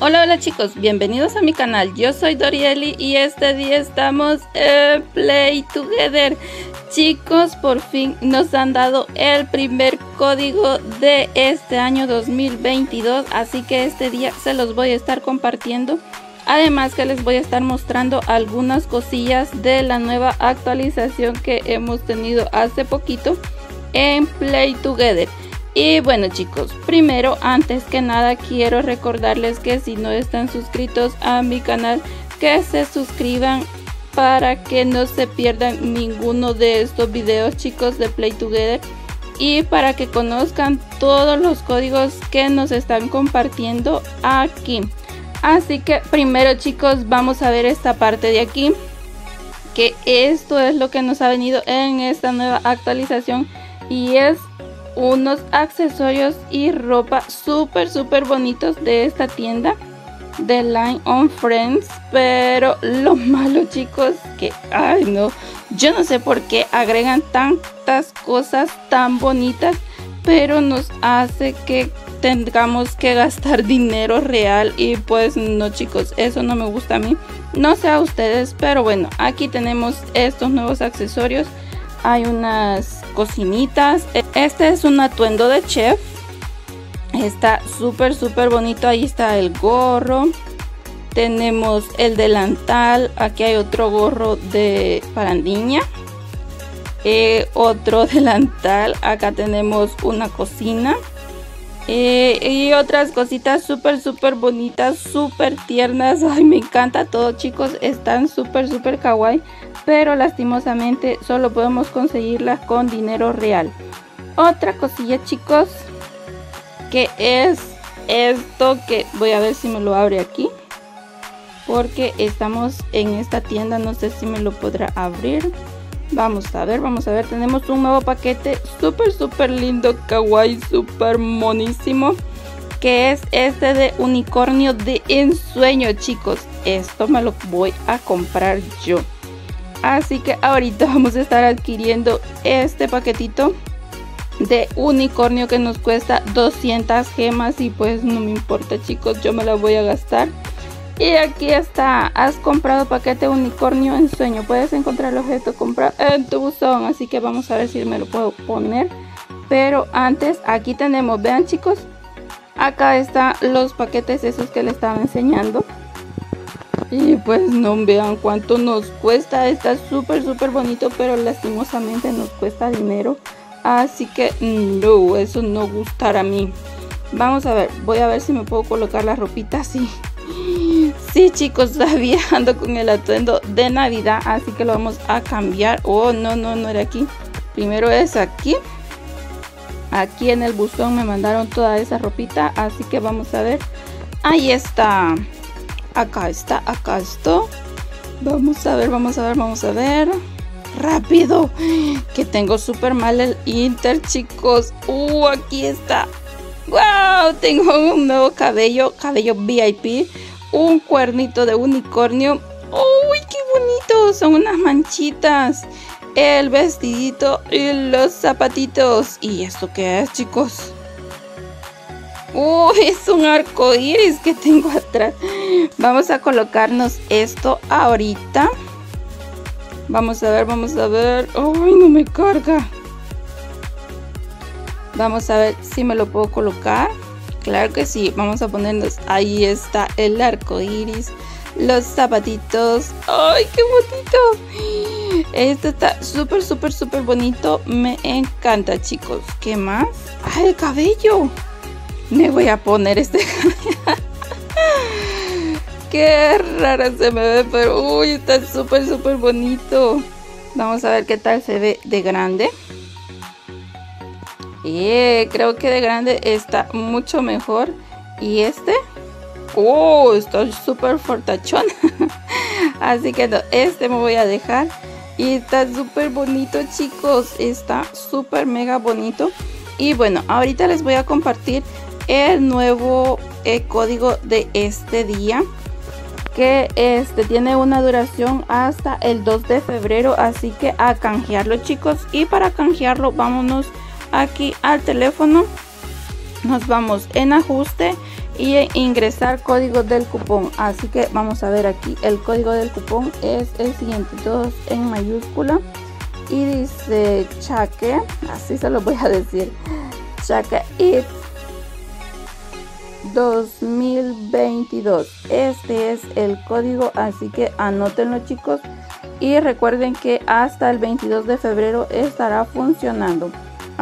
Hola hola chicos, bienvenidos a mi canal, yo soy Dorieli y este día estamos en Play Together. Chicos, por fin nos han dado el primer código de este año 2022 Así que este día se los voy a estar compartiendo. Además que les voy a estar mostrando algunas cosillas de la nueva actualización que hemos tenido hace poquito en Play Together y bueno chicos, primero antes que nada quiero recordarles que si no están suscritos a mi canal que se suscriban para que no se pierdan ninguno de estos videos chicos de Play Together y para que conozcan todos los códigos que nos están compartiendo aquí. Así que primero chicos vamos a ver esta parte de aquí que esto es lo que nos ha venido en esta nueva actualización y es unos accesorios y ropa súper súper bonitos de esta tienda de Line on Friends. Pero lo malo chicos que ay no yo no sé por qué agregan tantas cosas tan bonitas pero nos hace que tengamos que gastar dinero real. Y pues no chicos eso no me gusta a mí. No sé a ustedes pero bueno aquí tenemos estos nuevos accesorios. Hay unas cocinitas. Este es un atuendo de chef. Está súper, súper bonito. Ahí está el gorro. Tenemos el delantal. Aquí hay otro gorro de parandiña. Eh, otro delantal. Acá tenemos una cocina. Eh, y otras cositas súper, súper bonitas, súper tiernas. Ay, me encanta todo, chicos. Están súper, súper kawaii pero lastimosamente solo podemos conseguirlas con dinero real. Otra cosilla chicos, que es esto que voy a ver si me lo abre aquí. Porque estamos en esta tienda, no sé si me lo podrá abrir. Vamos a ver, vamos a ver, tenemos un nuevo paquete súper, súper lindo, kawaii, súper monísimo. Que es este de unicornio de ensueño, chicos. Esto me lo voy a comprar yo. Así que ahorita vamos a estar adquiriendo este paquetito de unicornio que nos cuesta 200 gemas y pues no me importa chicos, yo me la voy a gastar. Y aquí está, has comprado paquete unicornio en sueño, puedes encontrar el objeto comprado en tu buzón, así que vamos a ver si me lo puedo poner. Pero antes aquí tenemos, vean chicos, acá están los paquetes esos que le estaba enseñando. Y pues no vean cuánto nos cuesta. Está súper, súper bonito, pero lastimosamente nos cuesta dinero. Así que no, eso no gustará a mí. Vamos a ver, voy a ver si me puedo colocar la ropita así. Sí chicos, todavía ando con el atuendo de Navidad, así que lo vamos a cambiar. Oh, no, no, no era aquí. Primero es aquí. Aquí en el buzón me mandaron toda esa ropita, así que vamos a ver. Ahí está acá está, acá está. Vamos a ver, vamos a ver, vamos a ver. Rápido, que tengo súper mal el Inter, chicos. Uh, aquí está. Wow, tengo un nuevo cabello, cabello VIP. Un cuernito de unicornio. Uy, qué bonito. Son unas manchitas. El vestidito y los zapatitos. ¿Y esto qué es, chicos? Uy, es un arco iris que tengo atrás. Vamos a colocarnos esto ahorita. Vamos a ver, vamos a ver. Ay, no me carga. Vamos a ver si me lo puedo colocar. Claro que sí. Vamos a ponernos. Ahí está el arco iris. Los zapatitos. ¡Ay, qué bonito! Esto está súper, súper, súper bonito. Me encanta, chicos. ¿Qué más? ¡Ay, el cabello! Me voy a poner este Qué rara se me ve, pero uy, está súper, súper bonito. Vamos a ver qué tal se ve de grande. Y creo que de grande está mucho mejor. Y este, oh, está súper fortachón. Así que no, este me voy a dejar. Y está súper bonito, chicos. Está súper mega bonito. Y bueno, ahorita les voy a compartir el nuevo eh, código de este día que este tiene una duración hasta el 2 de febrero así que a canjearlo chicos y para canjearlo vámonos aquí al teléfono nos vamos en ajuste y ingresar código del cupón. Así que vamos a ver aquí. El código del cupón es el siguiente, todos en mayúscula. Y dice chaque, así se lo voy a decir. Chaque It 2022. Este es el código, así que anótenlo chicos. Y recuerden que hasta el 22 de febrero estará funcionando.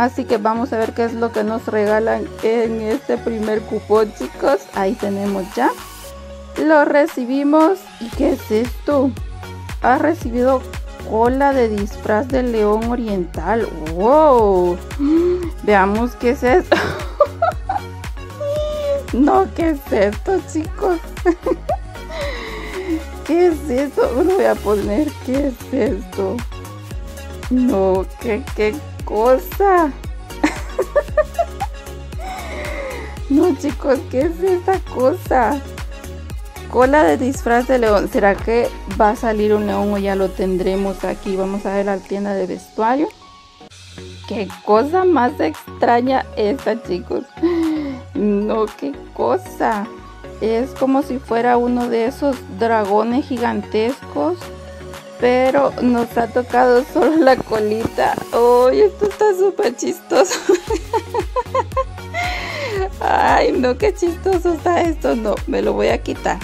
Así que vamos a ver qué es lo que nos regalan en este primer cupón, chicos. Ahí tenemos ya. Lo recibimos. ¿Y qué es esto? Ha recibido cola de disfraz de león oriental. ¡Wow! Veamos qué es eso. no, ¿qué es esto, chicos? ¿Qué es esto? Lo voy a poner. ¿Qué es esto? No, ¿qué, qué cosa? no, chicos, ¿qué es esta cosa? Cola de disfraz de león. ¿Será que va a salir un león o ya lo tendremos aquí? Vamos a ver la tienda de vestuario. Qué cosa más extraña esta, chicos. No, qué cosa. Es como si fuera uno de esos dragones gigantescos pero nos ha tocado solo la colita. ¡Uy, esto está súper chistoso! ¡Ay, no, qué chistoso está esto! No, me lo voy a quitar.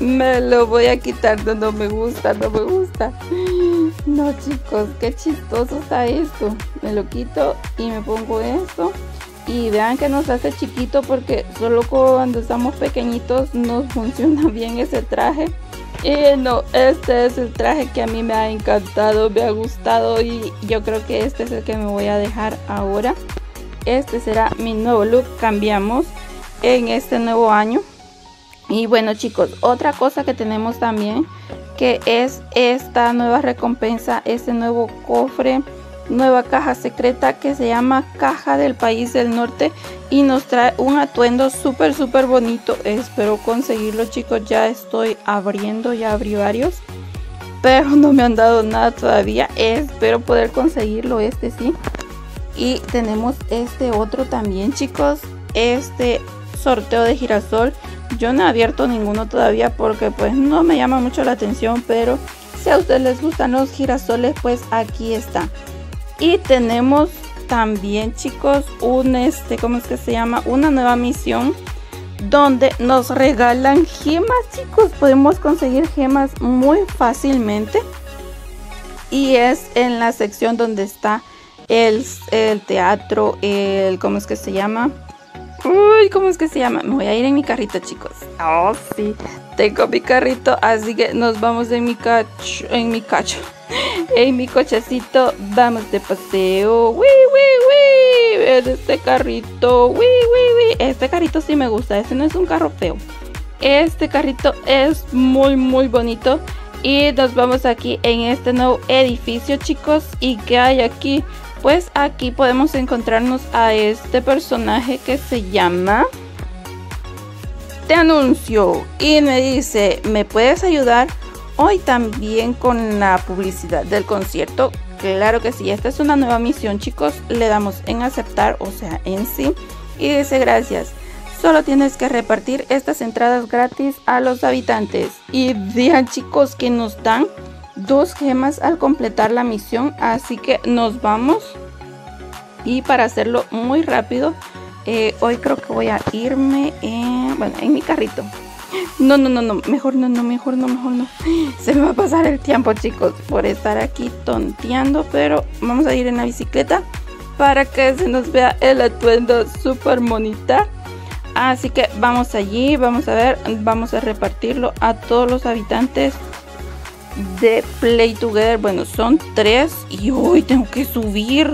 Me lo voy a quitar, no, no me gusta, no me gusta. No, chicos, qué chistoso está esto. Me lo quito y me pongo esto. Y vean que nos hace chiquito porque solo cuando estamos pequeñitos nos funciona bien ese traje. Y no, este es el traje que a mí me ha encantado, me ha gustado y yo creo que este es el que me voy a dejar ahora. Este será mi nuevo look, cambiamos en este nuevo año. Y bueno chicos, otra cosa que tenemos también que es esta nueva recompensa, este nuevo cofre nueva caja secreta que se llama Caja del País del Norte y nos trae un atuendo súper súper bonito. Espero conseguirlo chicos, ya estoy abriendo, ya abrí varios. Pero no me han dado nada todavía, espero poder conseguirlo este sí. Y tenemos este otro también chicos, este sorteo de girasol. Yo no he abierto ninguno todavía porque pues no me llama mucho la atención, pero si a ustedes les gustan los girasoles pues aquí está. Y tenemos también, chicos, un este, ¿cómo es que se llama? Una nueva misión donde nos regalan gemas, chicos. Podemos conseguir gemas muy fácilmente. Y es en la sección donde está el, el teatro, el, ¿cómo es que se llama? Uy, ¿cómo es que se llama? Me voy a ir en mi carrito, chicos. Oh, sí. Tengo mi carrito, así que nos vamos en mi cacho, en mi cacho en mi cochecito vamos de paseo. ¡Wii, wii, wii! este carrito. ¡Wii, wii, wii! Este carrito sí me gusta. Este no es un carro feo. Este carrito es muy, muy bonito. Y nos vamos aquí en este nuevo edificio, chicos. ¿Y qué hay aquí? Pues aquí podemos encontrarnos a este personaje que se llama... Te anuncio y me dice, ¿me puedes ayudar? Hoy también con la publicidad del concierto. Claro que sí, esta es una nueva misión chicos. Le damos en aceptar, o sea, en sí. Y dice gracias. Solo tienes que repartir estas entradas gratis a los habitantes. Y vean chicos que nos dan dos gemas al completar la misión. Así que nos vamos. Y para hacerlo muy rápido, eh, hoy creo que voy a irme en, bueno, en mi carrito. No, no, no, no, mejor no, no, mejor no, mejor no. Se me va a pasar el tiempo, chicos, por estar aquí tonteando, pero vamos a ir en la bicicleta para que se nos vea el atuendo súper bonita. Así que vamos allí, vamos a ver, vamos a repartirlo a todos los habitantes de Play Together. Bueno, son tres y hoy tengo que subir.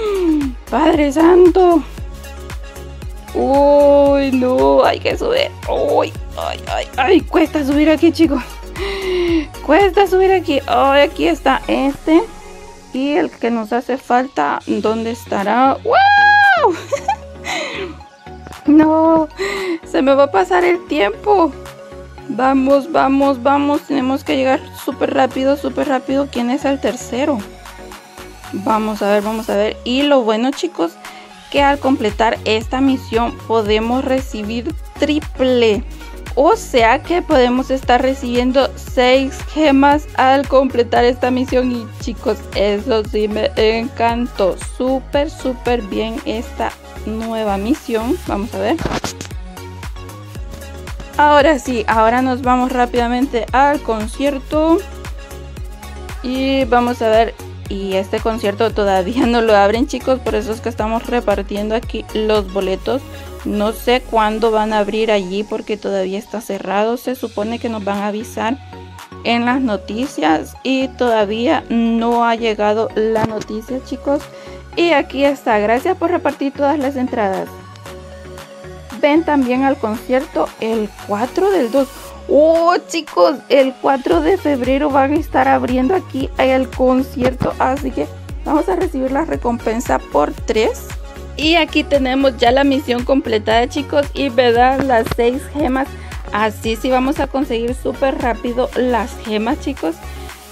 Padre Santo. Uy, no, hay que subir. Uy, ay, ay, ay, cuesta subir aquí, chicos. Cuesta subir aquí. Ay, aquí está este. Y el que nos hace falta, ¿dónde estará? ¡Wow! no, se me va a pasar el tiempo. Vamos, vamos, vamos. Tenemos que llegar súper rápido, súper rápido. ¿Quién es el tercero? Vamos a ver, vamos a ver. Y lo bueno, chicos, que al completar esta misión podemos recibir triple. O sea que podemos estar recibiendo 6 gemas al completar esta misión. Y chicos, eso sí me encantó. Súper, súper bien esta nueva misión. Vamos a ver. Ahora sí, ahora nos vamos rápidamente al concierto. Y vamos a ver y este concierto todavía no lo abren chicos por eso es que estamos repartiendo aquí los boletos no sé cuándo van a abrir allí porque todavía está cerrado. Se supone que nos van a avisar en las noticias y todavía no ha llegado la noticia chicos. Y aquí está. Gracias por repartir todas las entradas. Ven también al concierto el 4 del 2 Oh chicos, el 4 de febrero van a estar abriendo aquí el concierto, así que vamos a recibir la recompensa por 3. Y aquí tenemos ya la misión completada chicos y verdad las 6 gemas. Así sí vamos a conseguir súper rápido las gemas chicos.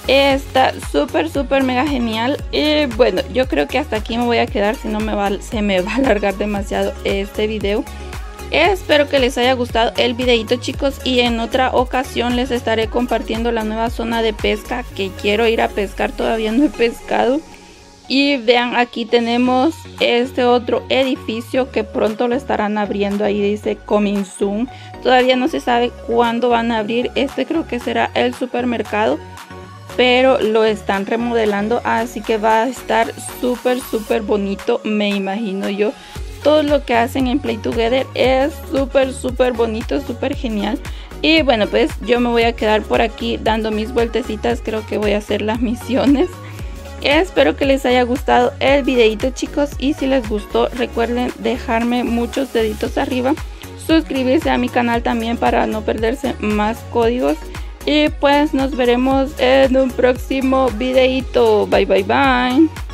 Está súper súper mega genial. Y bueno, yo creo que hasta aquí me voy a quedar si no se me va a alargar demasiado este video. Espero que les haya gustado el videito chicos y en otra ocasión les estaré compartiendo la nueva zona de pesca que quiero ir a pescar, todavía no he pescado. Y vean aquí tenemos este otro edificio que pronto lo estarán abriendo, ahí dice Coming Soon. Todavía no se sabe cuándo van a abrir, este creo que será el supermercado. Pero lo están remodelando, así que va a estar súper súper bonito, me imagino yo todo lo que hacen en Play Together es súper súper bonito, súper genial. Y bueno, pues yo me voy a quedar por aquí dando mis vueltecitas, creo que voy a hacer las misiones. Espero que les haya gustado el videito chicos y si les gustó recuerden dejarme muchos deditos arriba. Suscribirse a mi canal también para no perderse más códigos. Y pues nos veremos en un próximo videito. Bye bye bye.